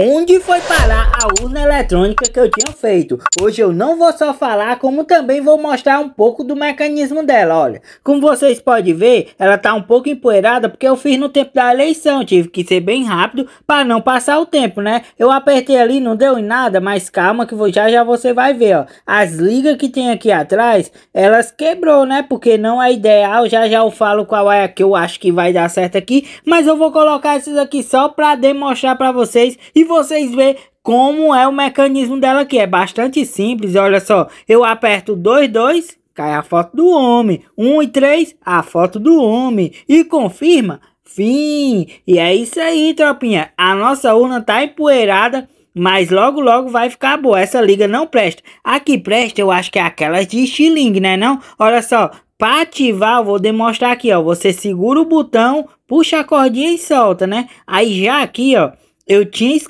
Onde foi parar a urna eletrônica que eu tinha feito? Hoje eu não vou só falar, como também vou mostrar um pouco do mecanismo dela, olha. Como vocês podem ver, ela tá um pouco empoeirada porque eu fiz no tempo da eleição, tive que ser bem rápido para não passar o tempo, né? Eu apertei ali, não deu em nada, mas calma que já já você vai ver, ó. As ligas que tem aqui atrás, elas quebrou, né? Porque não é ideal, já já eu falo qual é a que eu acho que vai dar certo aqui, mas eu vou colocar esses aqui só para demonstrar para vocês e vocês verem como é o mecanismo dela aqui. É bastante simples, olha só. Eu aperto 2, 2, cai a foto do homem. 1 um e 3, a foto do homem. E confirma, fim. E é isso aí, tropinha. A nossa urna tá empoeirada. Mas logo logo vai ficar boa. Essa liga não presta. Aqui presta, eu acho que é aquelas de estilingue, né não? Olha só, para ativar, eu vou demonstrar aqui, ó. Você segura o botão, puxa a cordinha e solta, né? Aí já aqui, ó, eu tinha esquecido